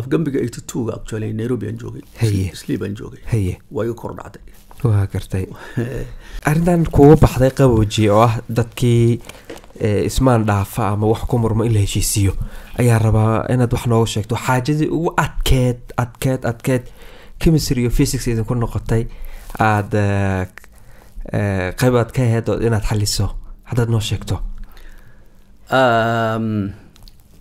afgambiga eighty two-ga actually nairobi aan joogay. Sleep aan joogay. Haye waa iga kor dhacday waa gartay. Arrintan kuga baxday qabooji oo ah dadkii eh, ismaan dhaafa ama wax ku murmo in la heshiisiiyo ayaa rabaa inaad wax nooga sheegto. Xaajadii ugu adkeed adkeed adkeed chemistry iyo physics idinku noqotay aada eh, qayb aad ka aheyd oo inaad xaliso haddaad noo sheegto.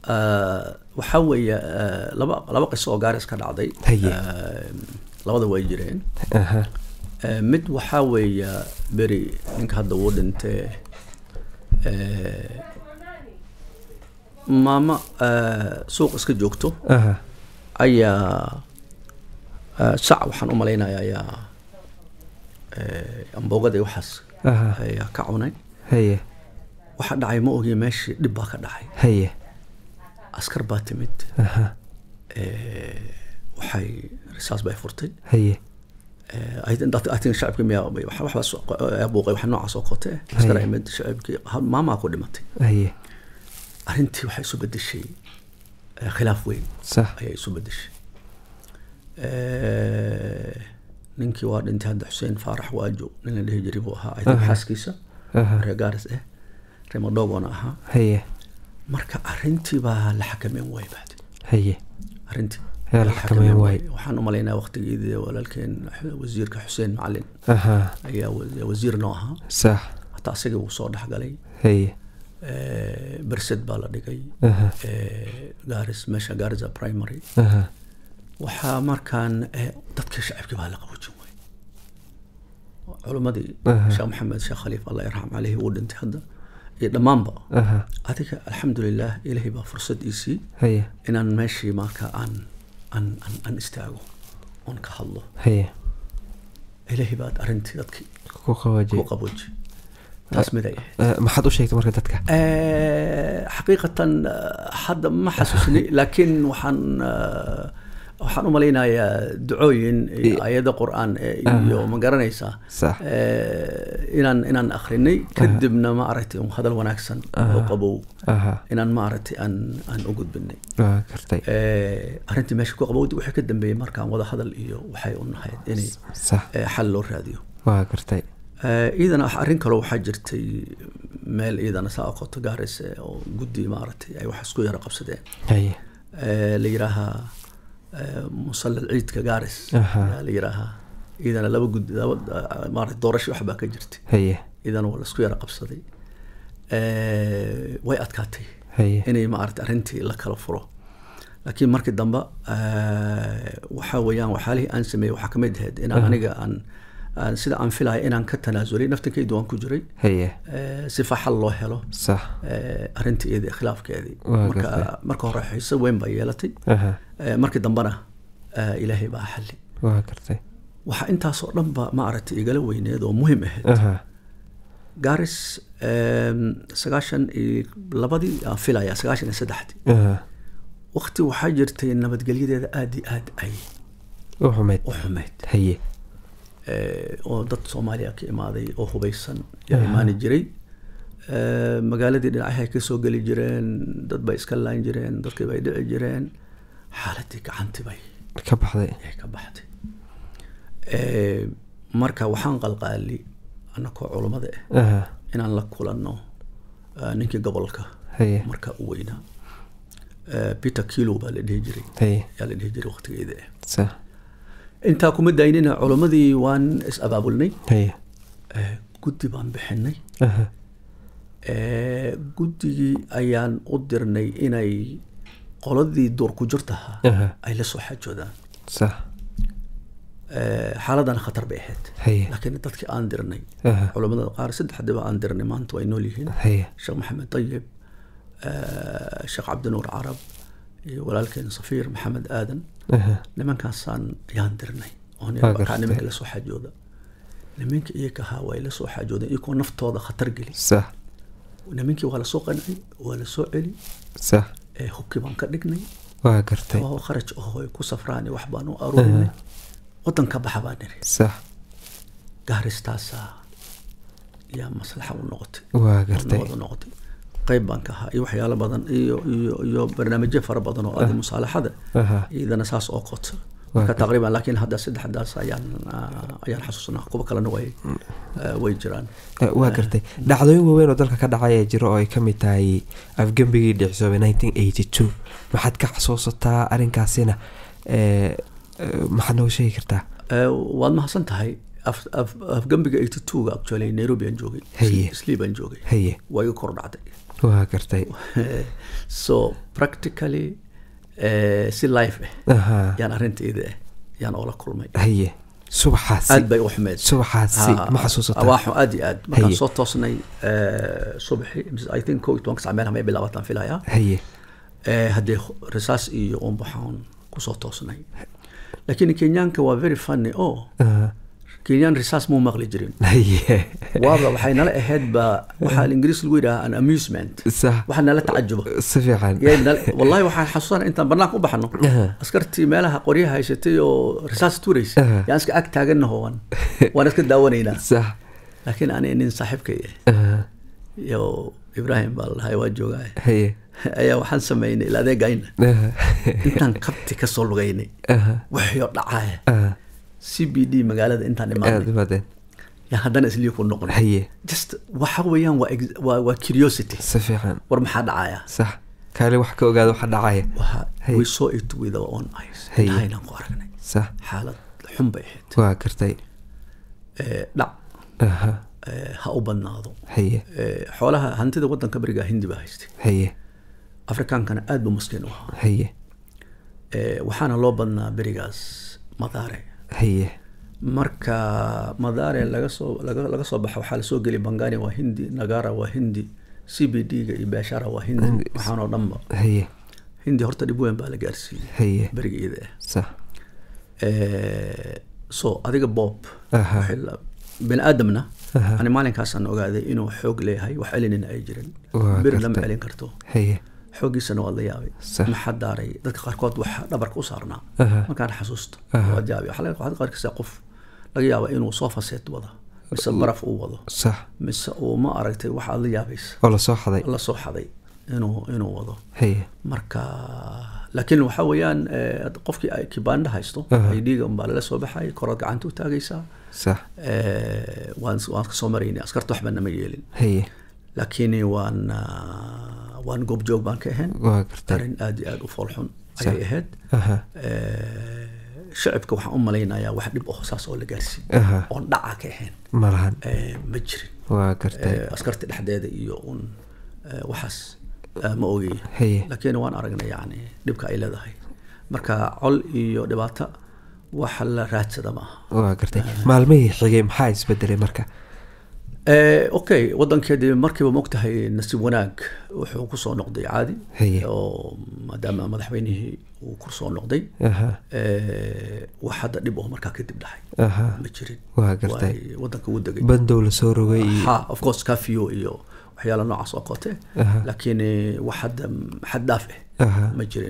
Uh, waxaa weeye uh, laba laba qiso oo gaaris ka dhacday. Um, labada way jireen. Uh, mid waxaa weeye beri ninka hadda wuu dhintee maamo suuq iska joogto. Ayaa sac waxaan u malaynaya ayaa amboogada iyo waxaas ayaa ka cunay. Haye. Waxa dhacay ma ogi meeshii dhib baa ka dhacay. Haye askar baa timid waxay risaas bay furtay haye Eh, I think- I think shacabkii miyaa wax- waxbaa soo- ayaa buuqay wax noocaas oo kote askar imid shacabkii maamaa ku dhimatay haye arrintii waxay isu bedeshay khilaaf weyn sax ayay isu bedeshay ninkii waa dhintay hadda xuseen faarax waajo nin la dhihi jiray buu ahaa xaaskiisa reer gaaris eh reer madhogoona ahaa haye marka arrintii baa la xakameyn waay bahdi haye. Waay. waxaan u malaynaya waqtigeedii walaalkeen wasiirka xuseen macalin. Ayaa wa- wasiir noo ahaa. Sax. Hataa asagii wuu soo dhexgalay haye. Eh, bersed baa la dhigay. Eh, gaaris meesha gaarisa primary. Waxaa markaan eh, dadkii shacabkii baa la qaboojin waay. Culimmadii Aha. sheekh maxamed sheekh khaliif allah yarxam caleyhi wuu dhintay hadda iyo dhammaanba adiga alxamdulilah ilaahay baa fursad ii sii haye. inaan meeshii marka aan aan aan, istaago oon ka hadlo. Ilaahay baad arrintii dadkii ku qabooji taas mid ay ahayd. Eh, maxaad u sheegtay marka dadka? Eh, xaqiiqatan eh, hadda ma xasuusni laakiin waxaan waxaan u malaynayaa ducooyin ayado qur'aan iyo ma garanaysaa eh, inaan inaan akrinay kadibna ma aragtay un hadal wanaagsan oo qabow. Inaan ma aragtay aan aan u gudbinay. Eh, arrintii meesha ku qabowdi waxay ka dambeeyey markaan wada hadal iyo waxay u nahayd sax. eh, xal loo raadiyo. Gartay iidana arrin kaloo waxaa jirtay meel iidana saa aqoto gaaris eh, oo guddi maaragtay ay wax isku yara qabsadeen. La yidhaahaa musallal ciidka gaaris. Ayaa la yidhaahaa iidana laba guddi laba maaragtay doorasho waxbaa ka jirtay. Haye. Iidana waa la isku yara qabsaday. Way adkaatay. Haye. Inay maaragtay arrintii la kala furo. Laakiin markii dambe waxaa weeyaan waxyaalihii aan sameeyey waxaa ka mid ahayd inaan aniga aan sida aan filaya inaan ka tanaasulay naftankaydu waan ku jiray. Eh, sifa xal loo helo. Sax. Eh, khilaafkeedii. Marka marka hore xiise weyn baa yeelatay. Eh, markii dambena ilaahay baa gartay waxaa intaasoo dhan ba ma aragtay igala weyneed oo muhiim ahayd. Em, sagaashan iyo labadii aan filaya sagaashan iyo saddexdii aha. Waqti waxaa jirtay nabadgelyadeeda aada iyo aad ay u xumayd u xumeyd haye Eh, oo dad soomaaliya ka imaaday oo hubeysan yaa imaani jiray. Eh, magaaladii dhinacyahay ka soo geli jireen dad bay iska laan jireen dadkii bay dhici jireen. Xaaladii gacantii bay ka baxday. Ay ka baxday. Eh, marka waxaan qalqaali annakoo culummada ah inaan la kulanno eh, ninkii gobolka. Marka u weynaa Eh, peter kilo baa la dhihi jiray. Yaa la dhihi jiray waqtigeeda ah intaa kuma daynina culimmadii waan is abaabulnay. Eh, guddi baan bixinay. Eh, guddigii ayaan u dirnay inay qoladii duur ku jirtahaa aha. Ay la soo xajoodaan. Sax. Eh, xaaladana khatar bay ahayd. Laakiin dadkii aan dirnay culamada qaar saddexdiba aan dirnay maanta way nool yihiin. Sheekh maxamed tayib eh, sheekh cabdinuur carab iyo walaalkeen safiir maxamed aadan nimankaasaan yaan dirnay oo Waa nimanka la soo xajooda nimanka iyaga ahaa way la soo xajoodeen iyagoo naftooda khatar geli sax nimankii waa la soo qancay waa la soo celi sax hubkii baan ka dhignay waa gartay oo kharaj oo ay ku safraan wax baan u aruurinay waddan ka baxa baan niri sax gaaristaasaa yaa maslaxa u noqotay waa gartay noqotay qayb baan ka ahaa iyo waxyaalo badan iyo iyo iyo barnaamijyo fara badan oo adi musaalaxada aha. Iyadana saas oo qoto marka taqriiban laakiin hadda saddexdaas ayaan ah, ayaan xasuusnaa. Kuwa kalena way ah, way jiraan. Waa gartay. Dhacdooyin waaweyn oo dalka ka dhacaya jiro oo ay ka mid tahay afgembigii dhicsoobay nineteen eighty two. Maxaad ka xasuusataa arrinkaasina? Maxaad nooga sheegi kartaa? Waad mahadsan tahay af- af- afgembiga eighty two-ga actually nairobi aan joogay. Sleep aan joogay. Waa iga kor dhacday waa gartay so practically eh, si life ah aha. yaan arintayda ah yaan oola kulmay. Haye subaxaasi. Aad bay u xumeed. Subaxaasi ma xasuusataa? waa xu- aad iyo aad. Markaan soo toosnay eh, mise i think kow iyo tobanka sac meelaha may bilaabataan filayaa haye. Eh, haddee risaas iyo un waxaan ku soo toosnay. Laakiin kenyaanka waa very funny oo aha kenyaan risaas muu maqli jirin. Waaba waxay nala ahayd ba waxaa ingiriis lagu yidhaha an amusement. Waxa nala si fiican. Nala- wallahi waxaan xasuusana intaan banaanka u baxno. Aha. askartii meelaha qoryaha haysatay oo risaas tuuraysa Aha. yaan iska ag taaganaho waan. Waan iska daawanaynaa laakiin ani nin saaxiibkay ah aha iyo ibraahim baa lahay waa joogaa ayaa waxaan samaynay ila adeegayna aha intaan kabti ka soo lugaynay. Waxyo dhacaya c b d magaalada intaan yaa haddana islii ku haye. Just waxa weeyaan waa waa curiosity. Si fiican. War maxaa dhacaya? Sax. Kaali wax ka ogaada waxa dhacaya. We saw it with our own eyes. Hey. indhahaynaan ku aragnay. Sax. Xaalad xun bay ahayd. Waa gartay Eh, dhac eh, ha u badnaado. Haye. Eh, xoolaha hantida wadanka beriga hindi baa haystay. Haye. Afrikaankana aad buu maskiin u ahaa. Haye. Waxaana loo badnaa berigaas madaare haye. Marka madaare laga soo laga, soo baxa waxaa la soo geli bangani waa hindi nagara waa hindi c b d-ga iyo beeshara waa hindi Hindi. waxaanoo dhanba haye. Hindi horta dhib weyn baa la gaarsiiyey haye. beriga iyada ah sax Eh, so adiga bob bini aadamna ani maalinkaasaan ogaaday inuu xoog leeyahay wax celinina ay jirin beri lama celin karto. Haye xooggiisana waad la yaabay. Maxaa daaray dadka qaarkood waxa dhabarka u saarnaa. Markaan xasuusto Aha. waad yaabay waxaa qaarkiisa qof laga yaaba inuu sofa set wada mise baraf uu wado. Sax. Mise uu ma aragtay wax aad la yaabaysa oo la soo xaday. La soo xaday inuu inuu wado. Marka laakiin waxa weeyaan eh, qofkii ay kibaandha haysto ay dhiiga unbaa lala soo baxay korood gacanta u taagaysaa. Sax. Eh, waan waan ka soo maraynay askarta waxba nama yeelin. Laakiin waan ah, waan goobjoog baan ka ahayn. Arrin aad iyo aad u foolxun ayay ahayd. Aha shacibka waxaan u malaynayaa wax dhib oh saas oo la gaarsiin. Aha oon dhaca ka ahayn. Ma lahan Eh, ma jirin askarta dhexdeeda iyo un waxaas ma ogey haye. Laakiin waan aragnay yani dhibka ay leedahay. Marka col iyo dhibaato wax la raadsada waa gartay maalmihii xigay maxaa isbedelay marka okay wadankeedii markiiba mogtahay nasiib wanaag wuxuu ku soo noqday caadi. Oo maadaama madaxweynihii uu ku soo noqday. Eh, wax hadda dhib oo markaa kadib dhaxay ma jirin. Wadanka uu degay. Bandow la soo rogay of course kafio iyo waxyaalo noocaas oo kote laakiin eh, wax hadda xad dhaaf ah ma jirin